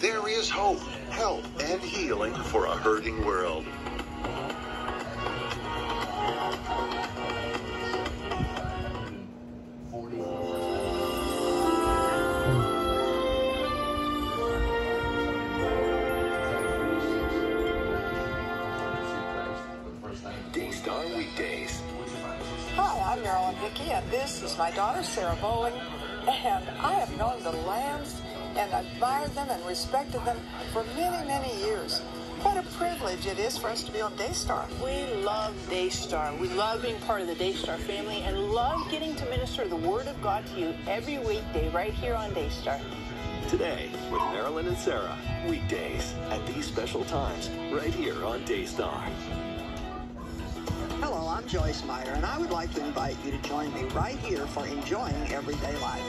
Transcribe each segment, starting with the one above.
There is hope, help, and healing for a hurting world. Daystar Weekdays. Hi, I'm Marilyn Hickey, and this is my daughter Sarah Bowling. And I have known the Lambs and admired them and respected them for many, many years. What a privilege it is for us to be on Daystar. We love Daystar. We love being part of the Daystar family and love getting to minister the Word of God to you every weekday right here on Daystar. Today with Marilyn and Sarah. Weekdays at these special times right here on Daystar. Hello, I'm Joyce Meyer, and I would like to invite you to join me right here for enjoying everyday life.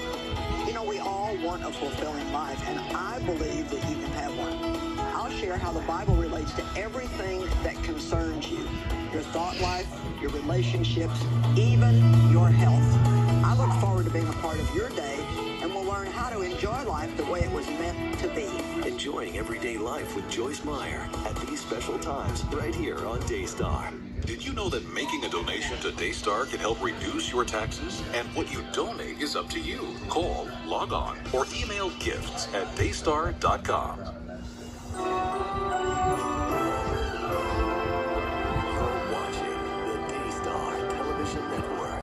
You know, we all want a fulfilling life, and I believe that you can have one. I'll share how the Bible relates to everything that concerns you your thought life, your relationships, even your health. I look forward to being a part of your day, and we'll learn how to enjoy life the way it was meant to be. Enjoying everyday life with Joyce Meyer at these special times right here on Daystar. Did you know that making a donation to Daystar can help reduce your taxes? And what you donate is up to you. Call, log on, or email gifts at daystar.com.